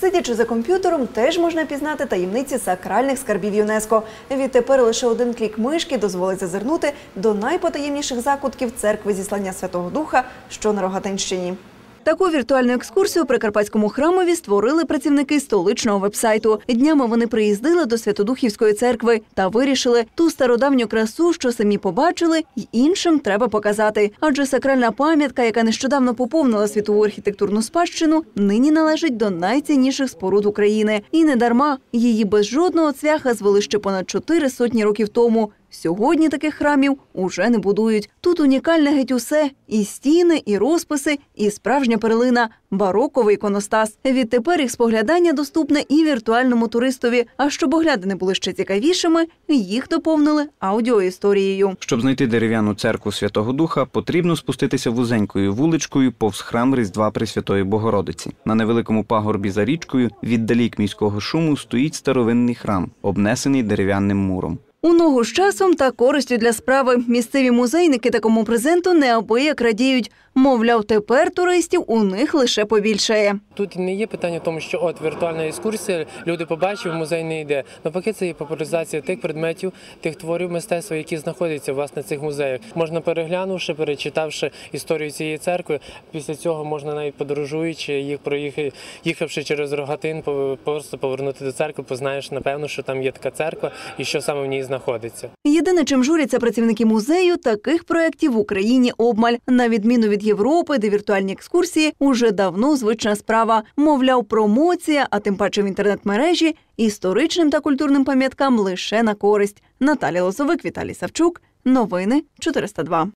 Сидячи за комп'ютером, теж можна пізнати таємниці сакральних скарбів ЮНЕСКо. Відтепер лише один клік мишки дозволить зазирнути до найпотаємніших закутків церкви зіслання Святого Духа, що на Рогатинщині. Таку віртуальну екскурсію при Карпатському храмові створили працівники столичного вебсайту. Днями вони приїздили до Святодухівської церкви та вирішили ту стародавню красу, що самі побачили, й іншим треба показати. Адже сакральна пам'ятка, яка нещодавно поповнила світову архітектурну спадщину, нині належить до найцінніших споруд України. І не дарма її без жодного цвяха звели ще понад чотири сотні років тому. Сьогодні таких храмів уже не будують. Тут унікальне геть усе – і стіни, і розписи, і справжня перлина – бароковий іконостас. Відтепер їх споглядання доступне і віртуальному туристові. А щоб оглядини були ще цікавішими, їх доповнили аудіоісторією. Щоб знайти дерев'яну церкву Святого Духа, потрібно спуститися вузенькою вуличкою повз храм Різдва Пресвятої Богородиці. На невеликому пагорбі за річкою, віддалік міського шуму, стоїть старовинний храм, обнесений дерев'яним муром. У ногу з часом та користю для справи. Місцеві музейники такому презенту неабияк радіють. Мовляв, тепер туристів у них лише побільшає. Тут не є питання в тому, що от віртуальна екскурсія, люди побачив, музей не йде. Навпаки, це є популяризація тих предметів, тих творів мистецтва, які знаходяться власне в цих музеях. Можна переглянувши, перечитавши історію цієї церкви. Після цього можна навіть подорожуючи, їх проїхати, їхавши через рогатин, просто повернути до церкви, познаєш напевно, що там є така церква і що саме в ній знаходиться. Єдине, чим журяться працівники музею, таких проєктів в Україні обмаль. На відміну від Європи, де віртуальні екскурсії уже давно звична справа. Мовляв, промоція, а тим паче в інтернет-мережі, історичним та культурним пам'яткам лише на користь. Наталя Лозовик, Віталій Савчук. Новини 402.